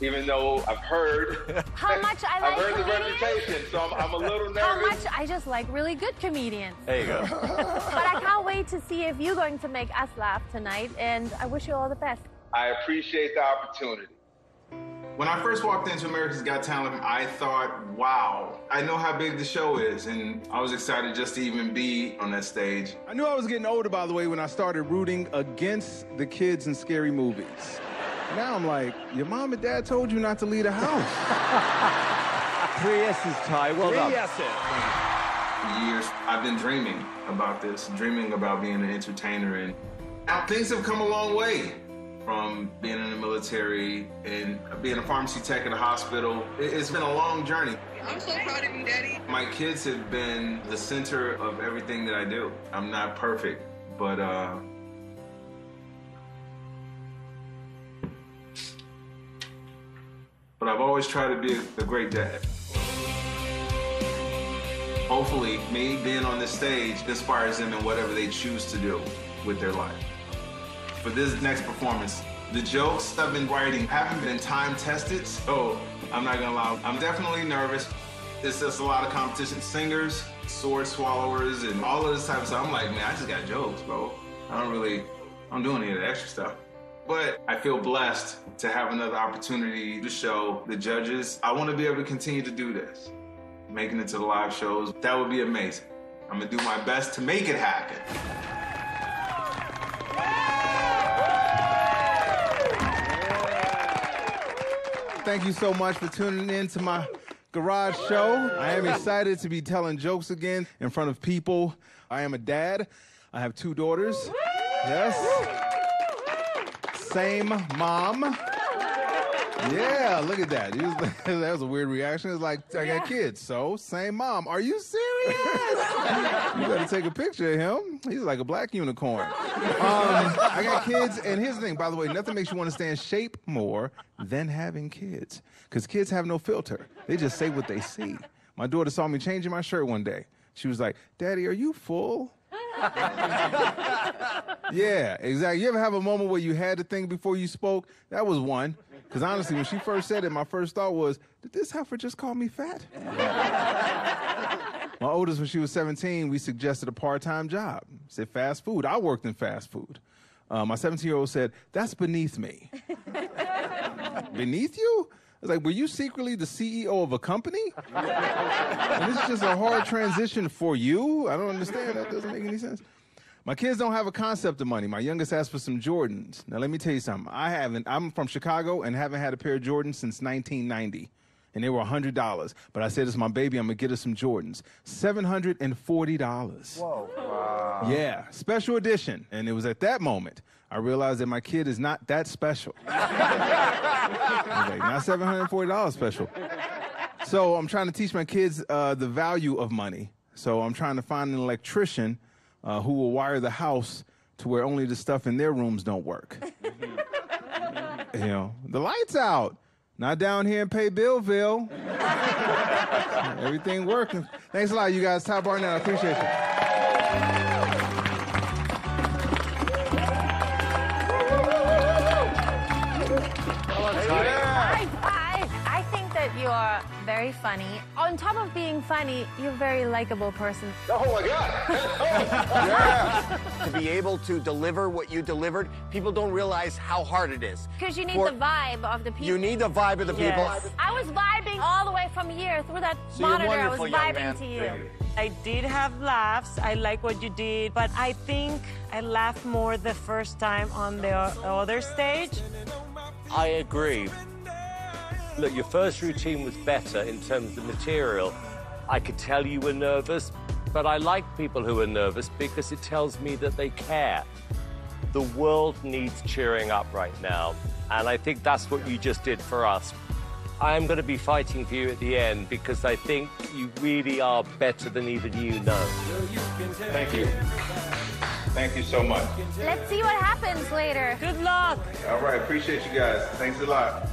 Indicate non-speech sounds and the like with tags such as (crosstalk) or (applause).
even though I've heard. (laughs) How much I (laughs) like I've heard the reputation, so I'm, I'm a little nervous. How much I just like really good comedians. There you go. (laughs) But I can't wait to see if you're going to make us laugh tonight, and I wish you all the best. I appreciate the opportunity. When I first walked into America's Got Talent, I thought, wow, I know how big the show is, and I was excited just to even be on that stage. I knew I was getting older, by the way, when I started rooting against the kids in scary movies. Now I'm like, your mom and dad told you not to leave the house. (laughs) Three S's, Ty. Well done. For years, I've been dreaming about this, dreaming about being an entertainer, and now things have come a long way from being in the military and being a pharmacy tech at a hospital. It- It's been a long journey. I'm so proud of you, Daddy. My kids have been the center of everything that I do. I'm not perfect, but uh, but I've always tried to be a great dad. Hopefully, me being on this stage inspires them in whatever they choose to do with their life. For this next performance, the jokes I've been writing haven't been time tested, so I'm not gonna lie, I'm definitely nervous. It's just a lot of competition. Singers, sword swallowers, and all of this type of stuff. I'm like, man, I just got jokes, bro. I don't really, I don't do any of the extra stuff. But I feel blessed to have another opportunity to show the judges. I want to be able to continue to do this, making it to the live shows. That would be amazing. I'm gonna do my best to make it happen. Thank you so much for tuning in to my garage show. I am excited to be telling jokes again in front of people. I am a dad. I have two daughters. Yes. Same mom. Yeah, look at that. Was- (laughs) that was a weird reaction. It's like, I got kids, so same mom. Are you serious? you better take a picture of him. He's like a black unicorn. Um, I got kids, and here's the thing, by the way, nothing makes you want to stay in shape more than having kids. Because kids have no filter. They just say what they see. My daughter saw me changing my shirt one day. She was like, Daddy, are you full? (laughs) Yeah, exactly. You ever have a moment where you had to think before you spoke? That was one. Because honestly, when she first said it, my first thought was, did this heifer just call me fat? (laughs) my oldest, when she was 17, we suggested a part-time job. Said fast food. I worked in fast food. Uh, my 17-year-old said, that's beneath me. (laughs) beneath you? Was like, were you secretly the CEO of a company? (laughs) and this is just a hard transition for you? I don't understand. That doesn't make any sense. My kids don't have a concept of money. My youngest asked for some Jordans. Now let me tell you something. I haven't. I'm from Chicago and haven't had a pair of Jordans since 1990, and they were hundred dollars. But I said, "It's my baby. I'm gonna get her some Jordans. Seven hundred and forty dollars. Whoa. Yeah, special edition. And it was at that moment I realized that my kid is not that special. (laughs) I was like, not seven hundred and forty dollars special. So I'm trying to teach my kids uh, the value of money. So I'm trying to find an electrician uh, who will wire the house to where only the stuff in their rooms don't work. you know, the lights out. Not down here in Pay Billville. (laughs) Everything working. Thanks a lot, you guys. Ty Barnett, I appreciate you. I, I, I think that you're very funny. On top of being funny, you're a very likable person. Oh my God! (laughs) to be able to deliver what you delivered, people don't realize how hard it is. Because you need For- the vibe of the people. You need the vibe of the people. I was vibing all the way from here through that So monitor. I was vibing to you. I did have laughs. I like what you did, but I think I laughed more the first time on the other stage. I agree. Look, your first routine was better in terms of material. I could tell you were nervous, but I like people who are nervous because it tells me that they care. The world needs cheering up right now, and I think that's what you just did for us. I am going to be fighting for you at the end because I think you really are better than even you know. Thank you. Thank you so much. Let's see what happens later. Good luck. All right, appreciate you guys. Thanks a lot.